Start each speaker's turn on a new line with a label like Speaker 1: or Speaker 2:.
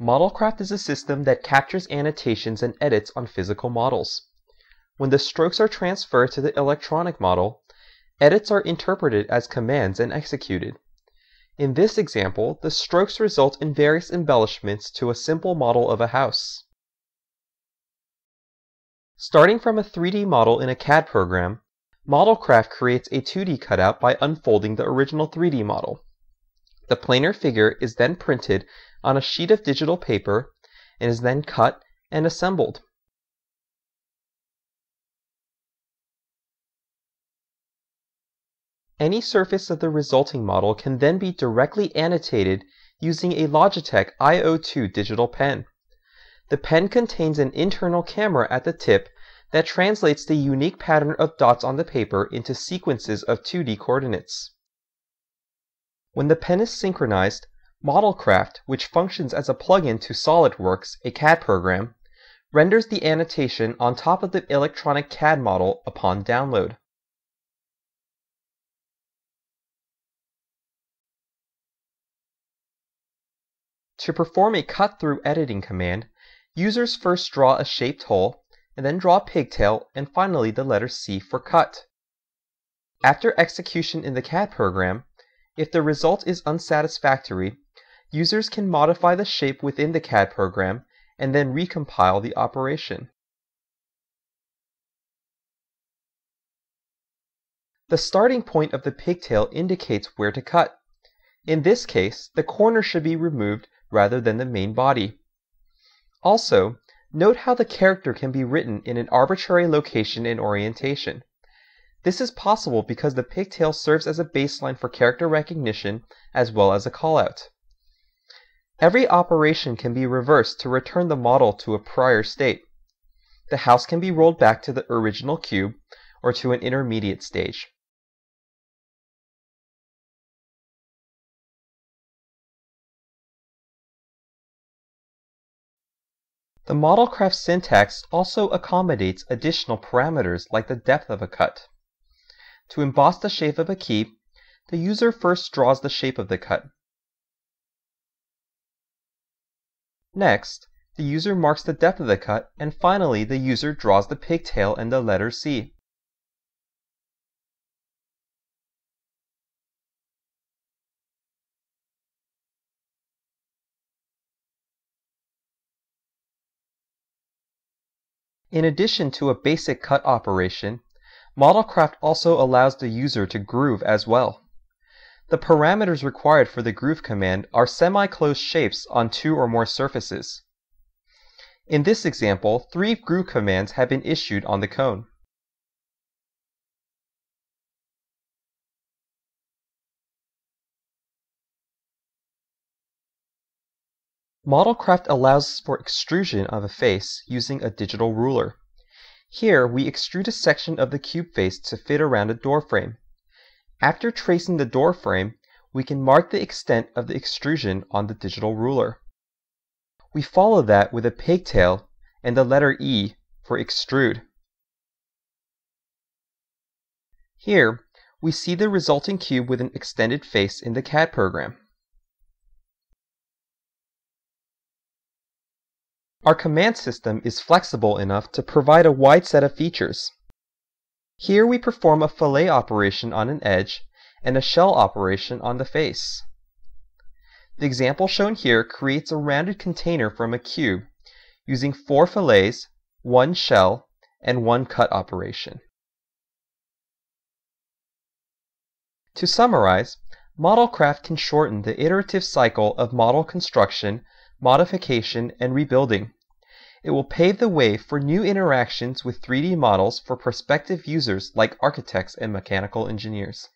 Speaker 1: Modelcraft is a system that captures annotations and edits on physical models. When the strokes are transferred to the electronic model, edits are interpreted as commands and executed. In this example, the strokes result in various embellishments to a simple model of a house. Starting from a 3D model in a CAD program, Modelcraft creates a 2D cutout by unfolding the original 3D model. The planar figure is then printed on a sheet of digital paper and is then cut and assembled. Any surface of the resulting model can then be directly annotated using a Logitech IO2 digital pen. The pen contains an internal camera at the tip that translates the unique pattern of dots on the paper into sequences of 2D coordinates. When the pen is synchronized, Modelcraft, which functions as a plugin to SolidWorks, a CAD program, renders the annotation on top of the electronic CAD model upon download. To perform a cut-through editing command, users first draw a shaped hole, and then draw a pigtail, and finally the letter C for cut. After execution in the CAD program, if the result is unsatisfactory, users can modify the shape within the CAD program and then recompile the operation. The starting point of the pigtail indicates where to cut. In this case, the corner should be removed rather than the main body. Also, note how the character can be written in an arbitrary location and orientation. This is possible because the pigtail serves as a baseline for character recognition as well as a callout. Every operation can be reversed to return the model to a prior state. The house can be rolled back to the original cube or to an intermediate stage. The Modelcraft syntax also accommodates additional parameters like the depth of a cut. To emboss the shape of a key, the user first draws the shape of the cut. Next, the user marks the depth of the cut, and finally the user draws the pigtail and the letter C. In addition to a basic cut operation, Modelcraft also allows the user to groove as well. The parameters required for the groove command are semi-closed shapes on two or more surfaces. In this example, three groove commands have been issued on the cone. Modelcraft allows for extrusion of a face using a digital ruler. Here we extrude a section of the cube face to fit around a door frame. After tracing the door frame, we can mark the extent of the extrusion on the digital ruler. We follow that with a pigtail and the letter E for extrude. Here, we see the resulting cube with an extended face in the CAD program. Our command system is flexible enough to provide a wide set of features. Here we perform a fillet operation on an edge and a shell operation on the face. The example shown here creates a rounded container from a cube using four fillets, one shell, and one cut operation. To summarize, Modelcraft can shorten the iterative cycle of model construction, modification, and rebuilding it will pave the way for new interactions with 3D models for prospective users like architects and mechanical engineers.